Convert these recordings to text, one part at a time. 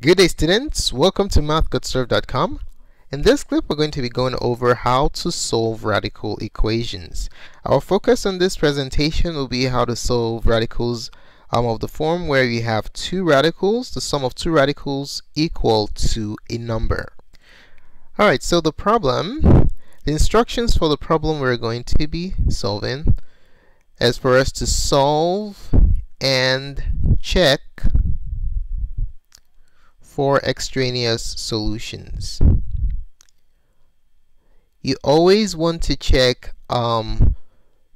Good day students, welcome to mathgotserved.com. In this clip we're going to be going over how to solve radical equations. Our focus on this presentation will be how to solve radicals um, of the form where you have two radicals, the sum of two radicals equal to a number. Alright, so the problem, the instructions for the problem we're going to be solving is for us to solve and check for extraneous solutions. You always want to check um,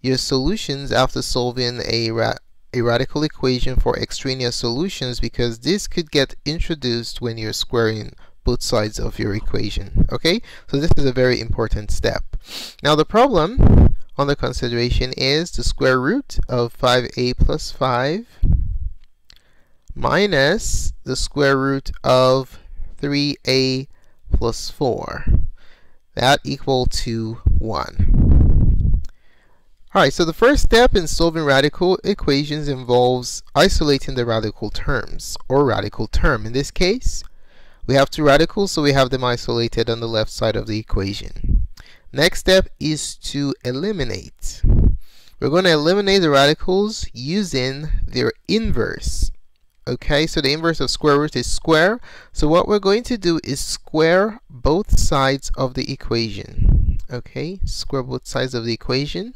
your solutions after solving a, ra a radical equation for extraneous solutions because this could get introduced when you're squaring both sides of your equation. Okay, so this is a very important step. Now the problem under consideration is the square root of 5a plus 5 minus the square root of 3a plus 4. That equal to 1. Alright, so the first step in solving radical equations involves isolating the radical terms, or radical term. In this case, we have two radicals, so we have them isolated on the left side of the equation. Next step is to eliminate. We're going to eliminate the radicals using their inverse. Okay, so the inverse of square root is square. So what we're going to do is square both sides of the equation. Okay, square both sides of the equation.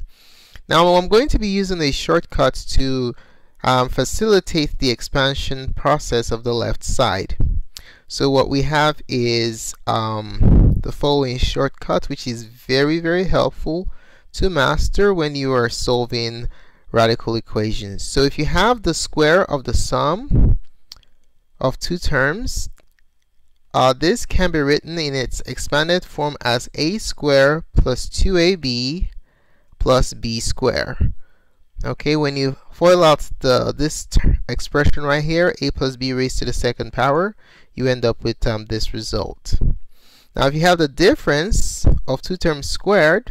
Now I'm going to be using a shortcut to um, facilitate the expansion process of the left side. So what we have is um, the following shortcut which is very very helpful to master when you are solving radical equations. So if you have the square of the sum of two terms, uh, this can be written in its expanded form as a square plus 2ab plus b square. Okay, when you FOIL out the this expression right here, a plus b raised to the second power, you end up with um, this result. Now if you have the difference of two terms squared,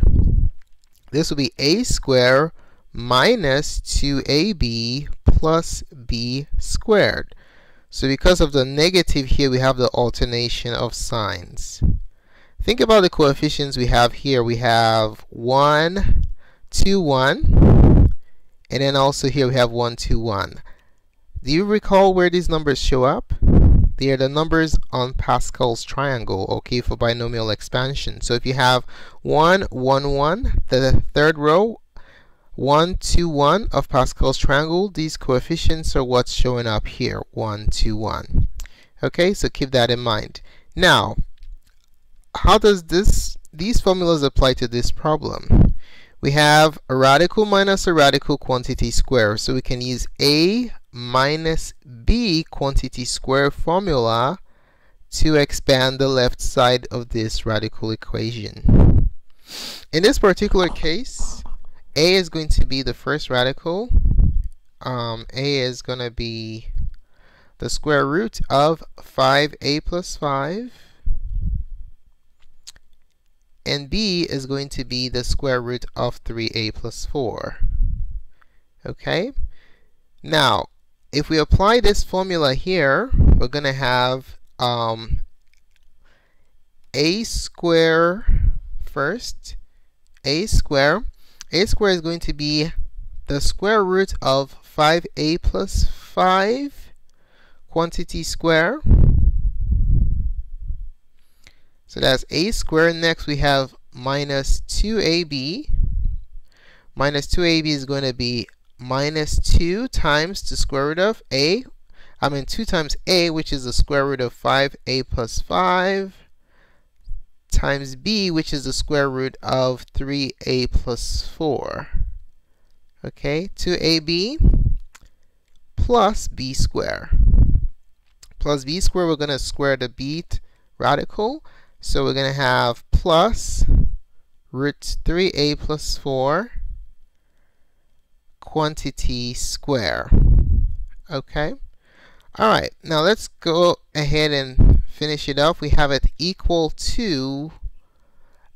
this will be a square minus 2ab plus b squared. So because of the negative here, we have the alternation of signs. Think about the coefficients we have here. We have 1, 2, 1, and then also here we have 1, 2, 1. Do you recall where these numbers show up? They are the numbers on Pascal's triangle, okay, for binomial expansion. So if you have 1, 1, 1, the third row 1, 2, 1 of Pascal's triangle, these coefficients are what's showing up here, 1, 2, 1. Okay, so keep that in mind. Now, how does this these formulas apply to this problem? We have a radical minus a radical quantity square, so we can use a minus b quantity square formula to expand the left side of this radical equation. In this particular case, a is going to be the first radical. Um, A is going to be the square root of 5a plus 5. And B is going to be the square root of 3a plus 4. Okay? Now, if we apply this formula here, we're going to have um, a square first, a square a squared is going to be the square root of 5a plus 5 quantity square. So that's a squared. Next we have minus 2ab. Minus 2ab is going to be minus 2 times the square root of a. I mean 2 times a, which is the square root of 5a plus 5 times b, which is the square root of 3a plus 4. Okay, 2ab plus b square. Plus b square, we're going to square the b radical. So we're going to have plus root 3a plus 4 quantity square. Okay. All right. Now let's go ahead and finish it off, we have it equal to,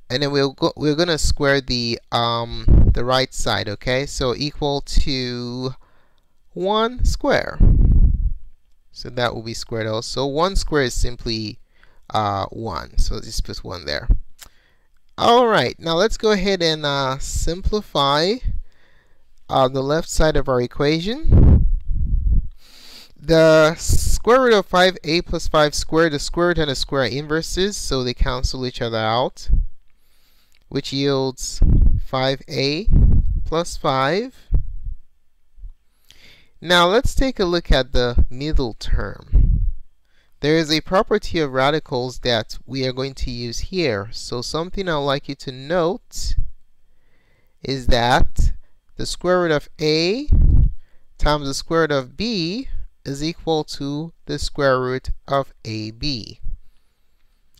and then we'll go, we're going to square the, um, the right side, okay? So equal to 1 square. So that will be squared also. So 1 square is simply uh, 1. So let's just put 1 there. Alright, now let's go ahead and uh, simplify uh, the left side of our equation. The square root of 5a plus 5 squared, the square root and the square are inverses, so they cancel each other out, which yields 5a plus 5. Now let's take a look at the middle term. There is a property of radicals that we are going to use here. So something I'd like you to note is that the square root of a times the square root of b is equal to the square root of AB.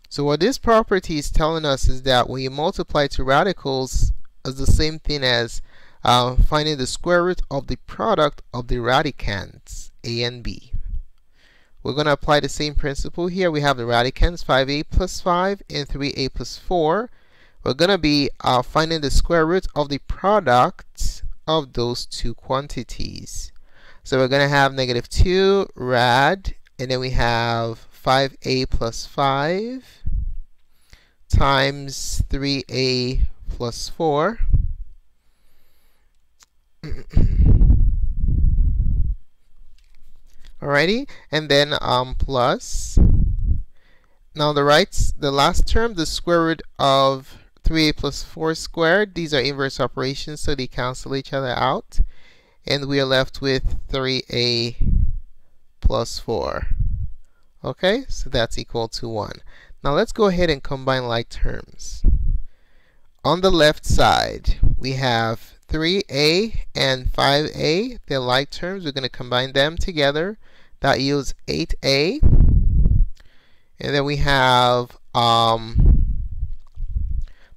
So what this property is telling us is that when you multiply two radicals is the same thing as uh, finding the square root of the product of the radicands a and b. We're going to apply the same principle here. We have the radicands 5a plus 5 and 3a plus 4. We're going to be uh, finding the square root of the product of those two quantities. So we're going to have negative 2 rad, and then we have 5a plus 5 times 3a plus 4. Alrighty, and then um, plus. Now the right, the last term, the square root of 3a plus 4 squared, these are inverse operations, so they cancel each other out and we are left with 3a plus 4. Okay, so that's equal to 1. Now let's go ahead and combine like terms. On the left side, we have 3a and 5a. They're like terms. We're going to combine them together. That yields 8a. And then we have um,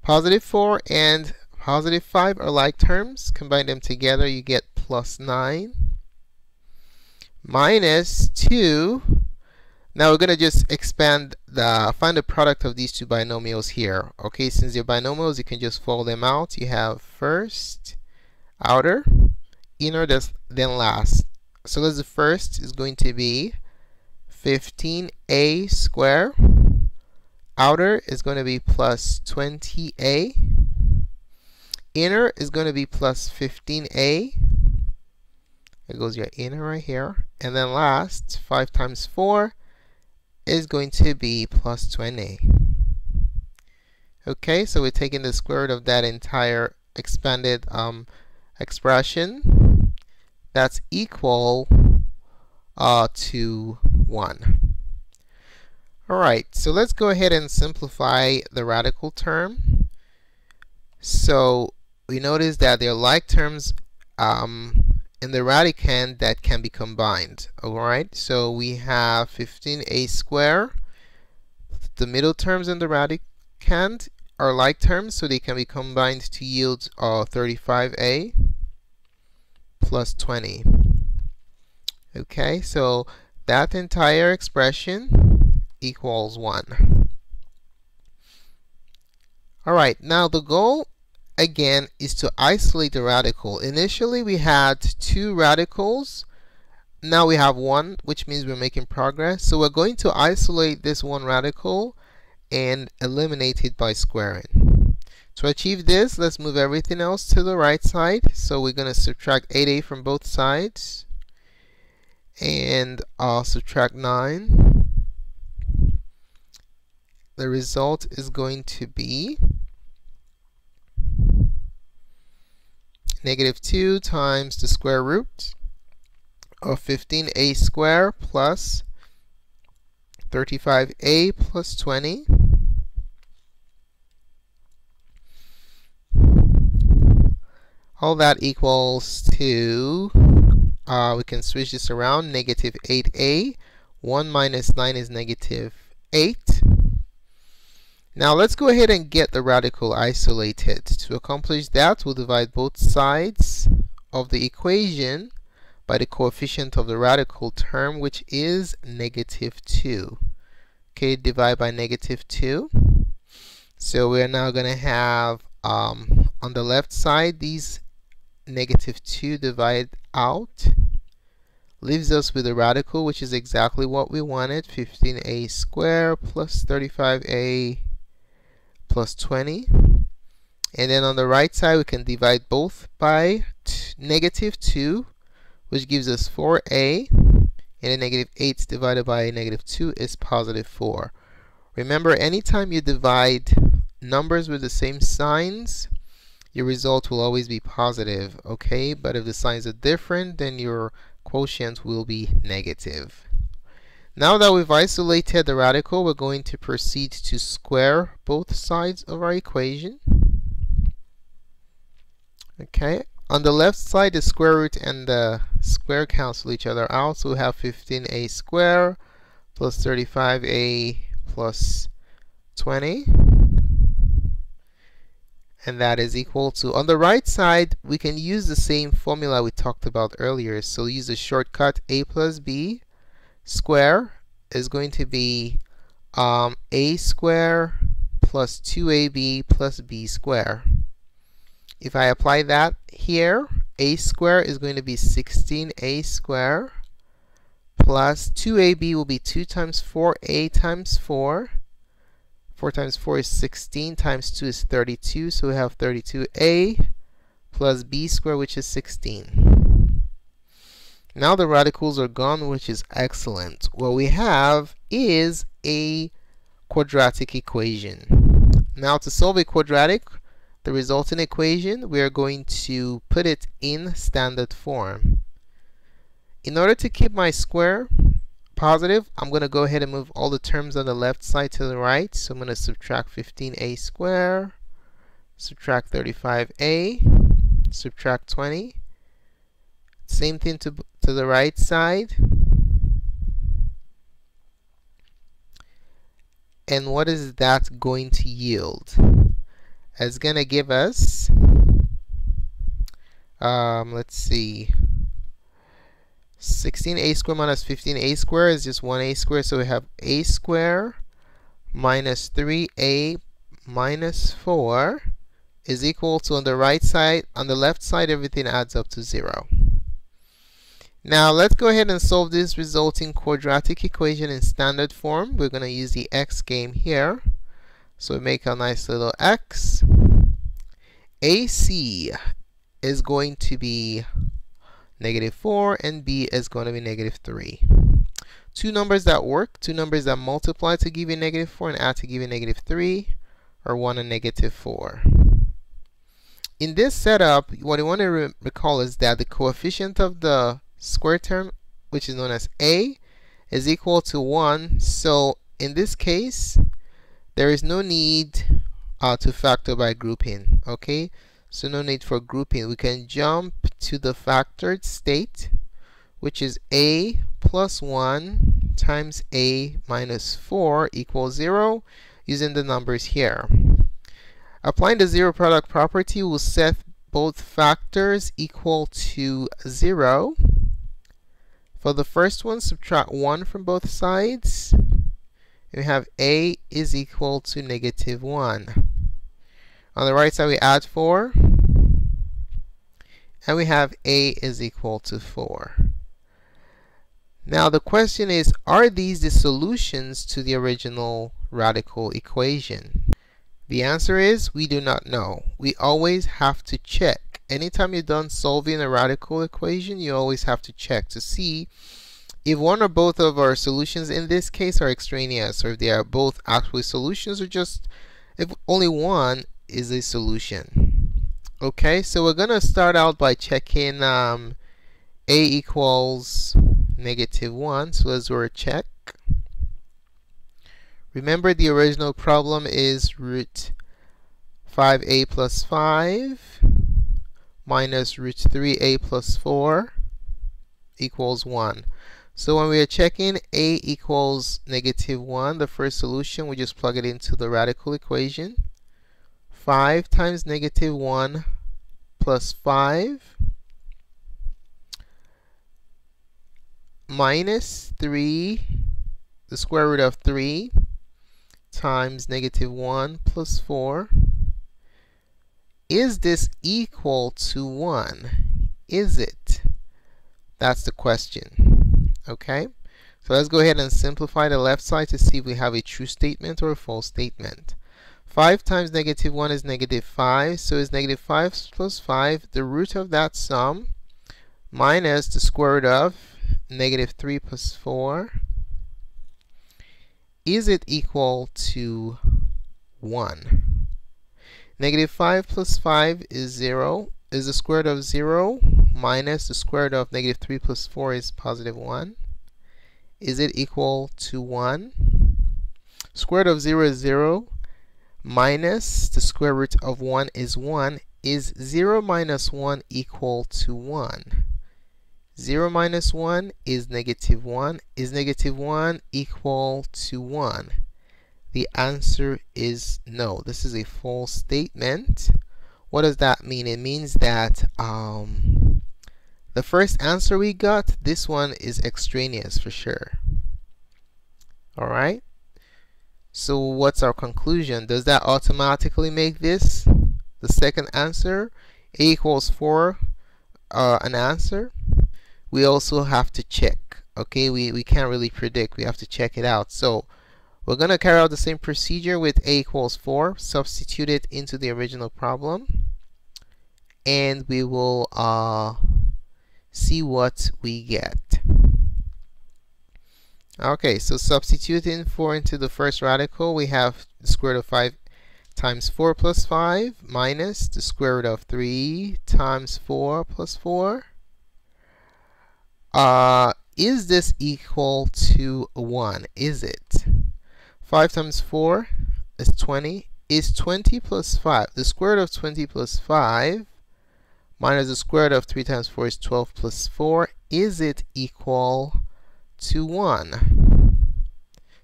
positive 4 and positive 5 are like terms. Combine them together, you get plus 9 minus 2. Now we're going to just expand the, find the product of these two binomials here. Okay, since they're binomials, you can just FOIL them out. You have first, outer, inner, then last. So the first is going to be 15a square. Outer is going to be plus 20a. Inner is going to be plus 15a. It goes your inner right here. And then last, 5 times 4 is going to be plus 20. Okay, so we're taking the square root of that entire expanded um, expression. That's equal uh, to 1. Alright, so let's go ahead and simplify the radical term. So we notice that there are like terms um, in the radicand that can be combined. Alright, so we have 15a squared. The middle terms in the radicand are like terms, so they can be combined to yield uh, 35a plus 20. Okay, so that entire expression equals 1. Alright, now the goal again is to isolate the radical. Initially we had two radicals. Now we have one, which means we're making progress. So we're going to isolate this one radical and eliminate it by squaring. To achieve this, let's move everything else to the right side. So we're going to subtract 8a from both sides. And I'll subtract 9. The result is going to be negative 2 times the square root of 15a squared plus 35a plus 20 all that equals to uh, we can switch this around negative 8a 1 minus 9 is negative 8 now let's go ahead and get the radical isolated. To accomplish that, we'll divide both sides of the equation by the coefficient of the radical term, which is negative 2. Okay, divide by negative 2. So we're now going to have um, on the left side these negative 2 divide out, leaves us with a radical which is exactly what we wanted 15a squared plus 35a plus 20 and then on the right side we can divide both by negative 2 which gives us 4a and a negative 8 divided by a negative 2 is positive 4 remember anytime you divide numbers with the same signs your result will always be positive okay? But if the signs are different then your quotient will be negative. Now that we've isolated the radical, we're going to proceed to square both sides of our equation. Okay, on the left side, the square root and the square cancel each other out, so we have 15a squared plus 35a plus 20 and that is equal to, on the right side, we can use the same formula we talked about earlier. So use the shortcut a plus b square is going to be um, a square plus 2ab plus b square. If I apply that here, a square is going to be 16a square plus 2ab will be 2 times 4a times 4 4 times 4 is 16, times 2 is 32, so we have 32a plus b square which is 16. Now the radicals are gone, which is excellent. What we have is a quadratic equation. Now to solve a quadratic, the resulting equation, we are going to put it in standard form. In order to keep my square, positive, I'm going to go ahead and move all the terms on the left side to the right. So I'm going to subtract 15a squared, subtract 35a, subtract 20. Same thing to, to the right side. And what is that going to yield? It's going to give us, um, let's see, 16a squared minus 15a squared is just 1a squared. So we have a squared minus 3a minus 4 is equal to on the right side, on the left side, everything adds up to 0. Now let's go ahead and solve this resulting quadratic equation in standard form. We're going to use the x game here. So we make a nice little x. AC is going to be negative 4, and b is going to be negative 3. Two numbers that work, two numbers that multiply to give you negative 4 and add to give you negative 3 are 1 and negative 4. In this setup, what you want to re recall is that the coefficient of the square term, which is known as a, is equal to 1. So in this case, there is no need uh, to factor by grouping. Okay, so no need for grouping. We can jump to the factored state, which is a plus 1 times a minus 4 equals 0 using the numbers here. Applying the zero product property will set both factors equal to 0. For the first one, subtract 1 from both sides. And we have a is equal to negative 1. On the right side, we add 4. And we have a is equal to 4. Now the question is, are these the solutions to the original radical equation? The answer is, we do not know. We always have to check. Anytime you're done solving a radical equation, you always have to check to see if one or both of our solutions in this case are extraneous, or if they are both actually solutions, or just if only one is a solution. Okay, so we're going to start out by checking um, a equals negative 1. So let's do a check. Remember the original problem is root 5a plus 5 minus root 3a plus 4 equals 1. So when we are checking a equals negative 1, the first solution, we just plug it into the radical equation. 5 times negative 1 plus 5 minus 3, the square root of 3 times negative 1 plus 4. Is this equal to 1? Is it? That's the question. Okay? So let's go ahead and simplify the left side to see if we have a true statement or a false statement. 5 times negative 1 is negative 5, so is negative 5 plus 5 the root of that sum minus the square root of negative 3 plus 4. Is it equal to 1? Negative 5 plus 5 is 0. Is the square root of 0 minus the square root of negative 3 plus 4 is positive 1? is it equal to 1? Square root of 0 is 0 minus the square root of 1 is 1. Is 0 minus 1 equal to 1? 0 minus 1 is negative 1. Is negative 1 equal to 1? The answer is no. This is a false statement. What does that mean? It means that um, the first answer we got, this one is extraneous for sure. Alright? So what's our conclusion? Does that automatically make this the second answer? A equals 4 uh, an answer? We also have to check. Okay, we, we can't really predict. We have to check it out. So we're going to carry out the same procedure with a equals 4. Substitute it into the original problem. And we will uh, see what we get. Okay, so substituting 4 into the first radical, we have the square root of 5 times 4 plus 5 minus the square root of 3 times 4 plus 4. Uh, is this equal to 1? Is it? 5 times 4 is 20. Is 20 plus 5, the square root of 20 plus 5 minus the square root of 3 times 4 is 12 plus 4. Is it equal to 1?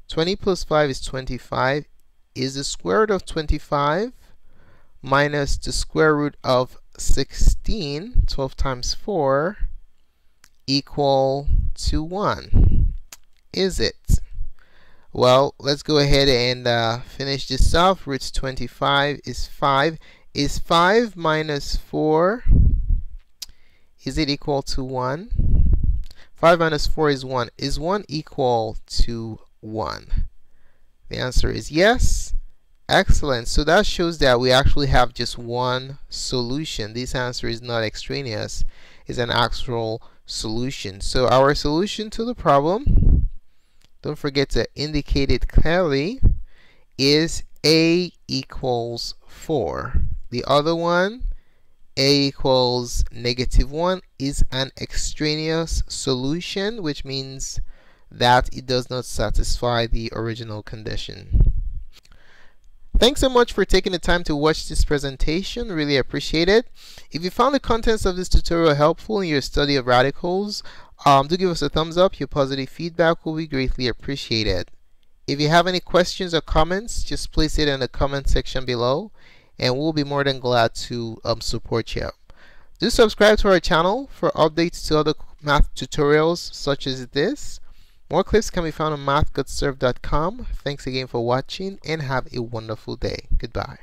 20 plus 5 is 25. Is the square root of 25 minus the square root of 16, 12 times 4, equal to 1? Is it? Well, let's go ahead and uh, finish this off. Root 25 is 5. Is 5 minus 4 is it equal to 1? 5 minus 4 is 1. Is 1 equal to 1? The answer is yes. Excellent. So that shows that we actually have just one solution. This answer is not extraneous. It's an actual solution. So our solution to the problem, don't forget to indicate it clearly, is A equals 4. The other one a equals negative 1 is an extraneous solution, which means that it does not satisfy the original condition. Thanks so much for taking the time to watch this presentation. Really appreciate it. If you found the contents of this tutorial helpful in your study of radicals, um, do give us a thumbs up. Your positive feedback will be greatly appreciated. If you have any questions or comments, just place it in the comment section below and we'll be more than glad to um, support you. Do subscribe to our channel for updates to other math tutorials such as this. More clips can be found on mathgotserved.com. Thanks again for watching and have a wonderful day. Goodbye.